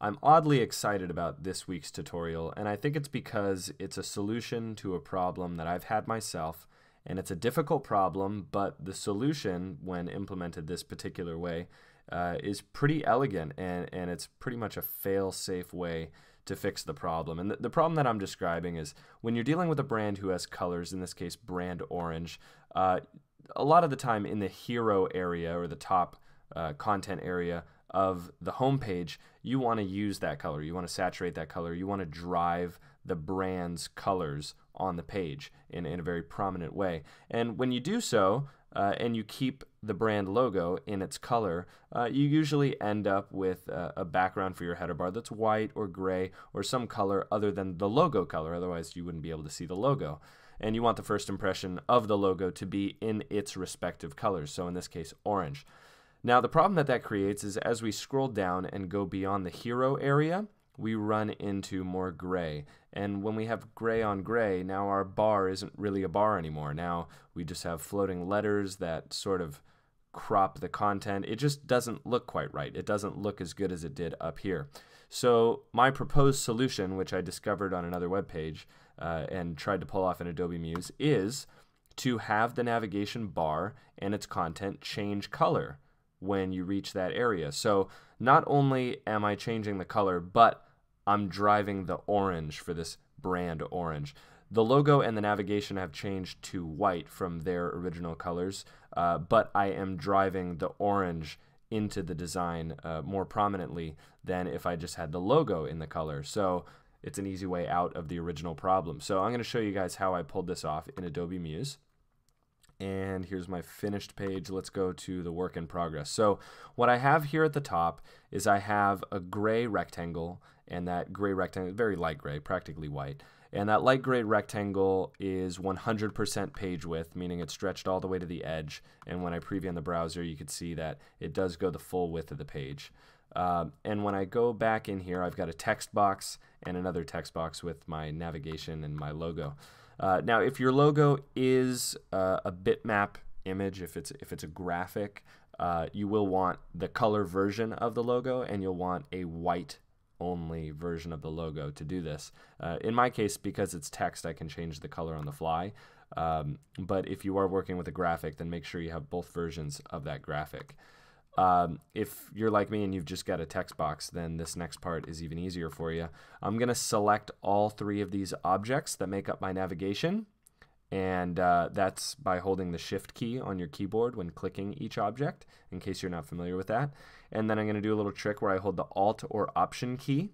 I'm oddly excited about this week's tutorial, and I think it's because it's a solution to a problem that I've had myself, and it's a difficult problem, but the solution, when implemented this particular way, uh, is pretty elegant, and, and it's pretty much a fail-safe way to fix the problem. And the, the, problem that I'm describing is when you're dealing with a brand who has colors, in this case brand orange, uh, a lot of the time in the hero area or the top uh, content area of the homepage, you want to use that color. You want to saturate that color. You want to drive the brand's colors on the page in, in a very prominent way. And when you do so, uh, and you keep the brand logo in its color, uh, you usually end up with a, a, background for your header bar that's white or gray or some color other than the logo color. Otherwise, you wouldn't be able to see the logo. And you want the first impression of the logo to be in its respective colors. So in this case, orange. Now, the problem that that creates is as we scroll down and go beyond the hero area, we run into more gray. And when we have gray on gray, now our bar isn't really a bar anymore. Now we just have floating letters that sort of crop the content. It just doesn't look quite right. It doesn't look as good as it did up here. So my proposed solution, which I discovered on another web page uh, and tried to pull off in Adobe Muse, is to have the navigation bar and its content change color when you reach that area. So not only am I changing the color, but I'm driving the orange for this brand orange. The logo and the navigation have changed to white from their original colors, uh, but I am driving the orange into the design uh, more prominently than if I just had the logo in the color. So it's an easy way out of the original problem. So I'm going to show you guys how I pulled this off in Adobe Muse and here's my finished page. Let's go to the work in progress. So what I have here at the top is I have a gray rectangle, and that gray rectangle, very light gray, practically white. And that light gray rectangle is 100% page width, meaning it's stretched all the way to the edge. And when I preview in the browser, you can see that it does go the full width of the page. Um, and when I go back in here, I've got a text box and another text box with my navigation and my logo. Uh, now, if your logo is uh, a bitmap image, if it's if it's a graphic, uh, you will want the color version of the logo, and you'll want a white only version of the logo to do this. Uh, in my case, because it's text, I can change the color on the fly. Um, but if you are working with a graphic, then make sure you have both versions of that graphic. Um, if you're like me and you've just got a text box, then this next part is even easier for you. I'm going to select all three of these objects that make up my navigation. And uh, that's by holding the shift key on your keyboard when clicking each object, in case you're not familiar with that. And then I'm going to do a little trick where I hold the Alt or Option key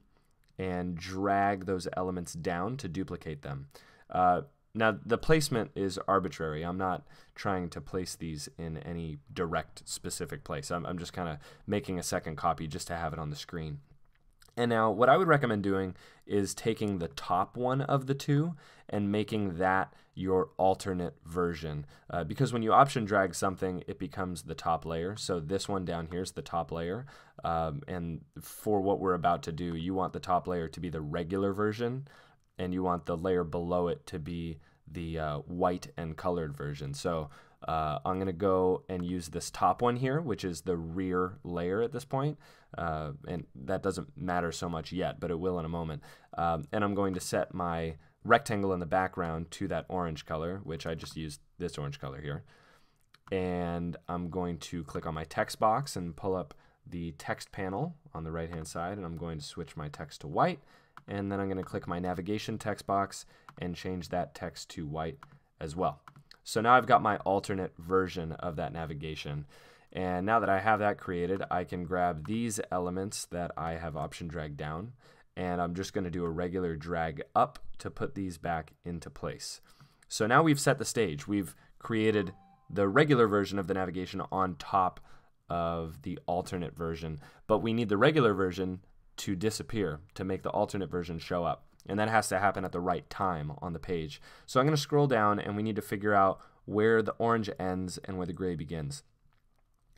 and drag those elements down to duplicate them. Uh, now, the placement is arbitrary. I'm not trying to place these in any direct specific place. I'm, I'm just kind of making a second copy just to have it on the screen. And now, what I would recommend doing is taking the top one of the two and making that your alternate version. Uh, because when you option drag something, it becomes the top layer. So this one down here is the top layer. Um, and for what we're about to do, you want the top layer to be the regular version and you want the layer below it to be the uh, white and colored version. So uh, I'm going to go and use this top one here, which is the rear layer at this point. Uh, and that doesn't matter so much yet, but it will in a moment. Um, and I'm going to set my rectangle in the background to that orange color, which I just used this orange color here. And I'm going to click on my text box and pull up the text panel on the right hand side, and I'm going to switch my text to white and then I'm going to click my navigation text box and change that text to white as well. So now I've got my alternate version of that navigation. And now that I have that created, I can grab these elements that I have option drag down, and I'm just going to do a regular drag up to put these back into place. So now we've set the stage. We've created the regular version of the navigation on top of the alternate version, but we need the regular version to disappear to make the alternate version show up. And that has to happen at the right time on the page. So I'm going to scroll down and we need to figure out where the orange ends and where the gray begins.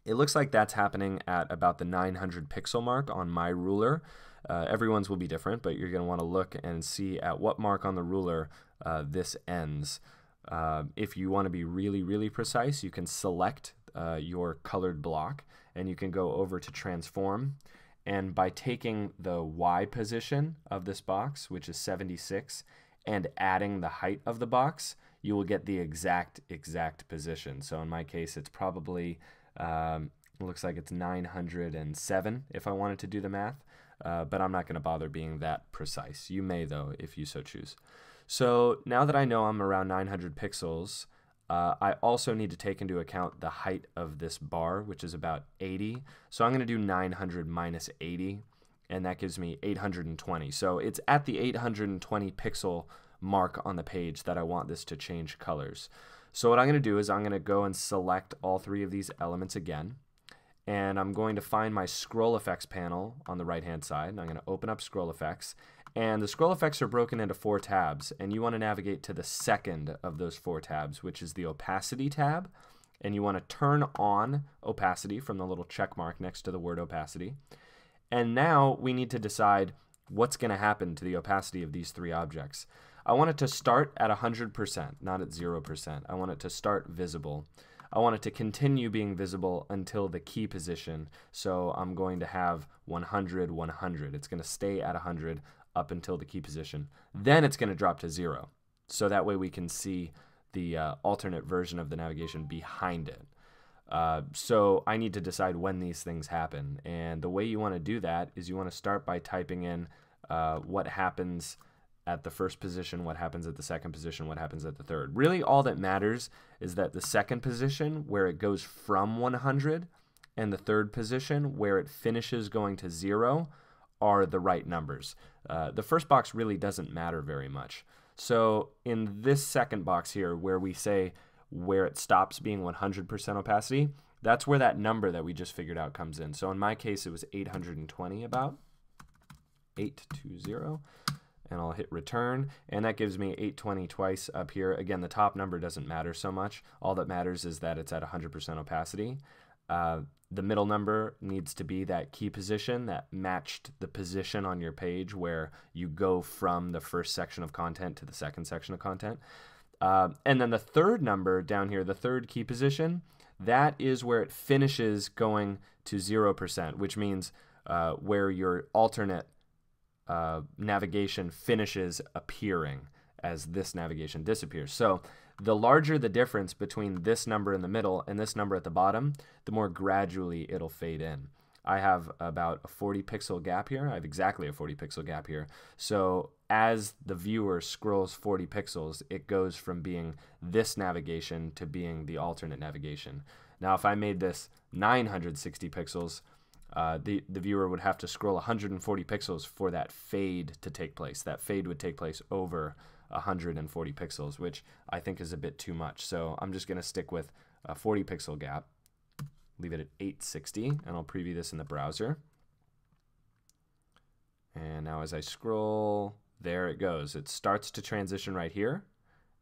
It looks like that's happening at about the 900 pixel mark on my ruler. Uh, everyone's will be different, but you're going to want to look and see at what mark on the ruler uh, this ends. Uh, if you want to be really, really precise, you can select uh, your colored block and you can go over to transform And by taking the y position of this box, which is 76, and adding the height of the box, you will get the exact, exact position. So in my case, it's probably, um, looks like it's 907 if I wanted to do the math, uh, but I'm not going to bother being that precise. You may, though, if you so choose. So now that I know I'm around 900 pixels, uh, I also need to take into account the height of this bar, which is about 80. So I'm going to do 900 minus 80, and that gives me 820. So it's at the 820 pixel mark on the page that I want this to change colors. So what I'm going to do is I'm going to go and select all three of these elements again. And I'm going to find my scroll effects panel on the right hand side. And I'm going to open up scroll effects. And the scroll effects are broken into four tabs, and you want to navigate to the second of those four tabs, which is the opacity tab. And you want to turn on opacity from the little check mark next to the word opacity. And now we need to decide what's going to happen to the opacity of these three objects. I want it to start at 100%, not at 0%. I want it to start visible. I want it to continue being visible until the key position. So I'm going to have 100, 100. It's going to stay at 100 up until the key position. Then it's going to drop to zero. So that way we can see the uh, alternate version of the navigation behind it. Uh, so I need to decide when these things happen. And the way you want to do that is you want to start by typing in uh, what happens at the first position, what happens at the second position, what happens at the third. Really, all that matters is that the second position, where it goes from 100, and the third position, where it finishes going to zero, are the right numbers. Uh, the first box really doesn't matter very much. So in this second box here, where we say where it stops being 100% opacity, that's where that number that we just figured out comes in. So in my case, it was 820 about, 820, and I'll hit return, and that gives me 820 twice up here. Again, the top number doesn't matter so much. All that matters is that it's at 100% opacity. Uh, the middle number needs to be that key position that matched the position on your page where you go from the first section of content to the second section of content. Uh, and then the third number down here, the third key position, that is where it finishes going to 0%, which means uh, where your alternate uh, navigation finishes appearing as this navigation disappears. So the larger the difference between this number in the middle and this number at the bottom, the more gradually it'll fade in. I have about a 40 pixel gap here. I have exactly a 40 pixel gap here. So as the viewer scrolls 40 pixels, it goes from being this navigation to being the alternate navigation. Now, if I made this 960 pixels, uh, the, the viewer would have to scroll 140 pixels for that fade to take place. That fade would take place over 140 pixels, which I think is a bit too much. So I'm just going to stick with a 40 pixel gap, leave it at 860, and I'll preview this in the browser. And now as I scroll, there it goes. It starts to transition right here,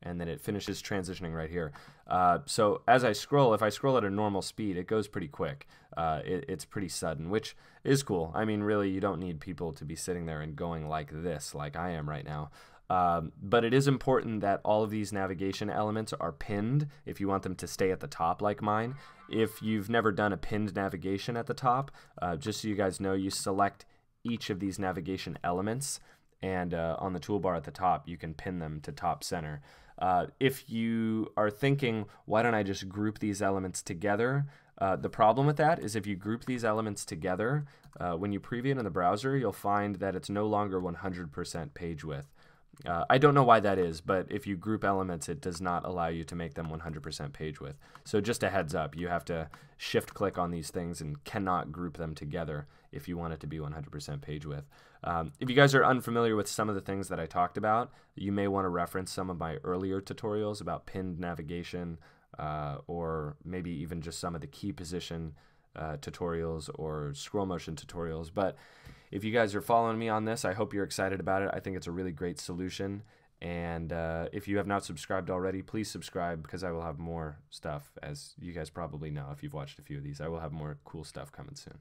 and then it finishes transitioning right here. Uh, so as I scroll, if I scroll at a normal speed, it goes pretty quick. Uh, it, it's pretty sudden, which is cool. I mean, really, you don't need people to be sitting there and going like this, like I am right now. Um, but it is important that all of these navigation elements are pinned if you want them to stay at the top like mine. If you've never done a pinned navigation at the top, uh, just so you guys know, you select each of these navigation elements and uh, on the toolbar at the top you can pin them to top center. Uh, if you are thinking, why don't I just group these elements together? Uh, the problem with that is if you group these elements together, uh, when you preview it in the browser, you'll find that it's no longer 100% page width. Uh, I don't know why that is, but if you group elements, it does not allow you to make them 100% page width. So just a heads up, you have to shift click on these things and cannot group them together if you want it to be 100% page width. Um, if you guys are unfamiliar with some of the things that I talked about, you may want to reference some of my earlier tutorials about pinned navigation uh, or maybe even just some of the key position uh, tutorials or scroll motion tutorials. But if you guys are following me on this, I hope you're excited about it. I think it's a really great solution. And uh, if you have not subscribed already, please subscribe because I will have more stuff, as you guys probably know if you've watched a few of these. I will have more cool stuff coming soon.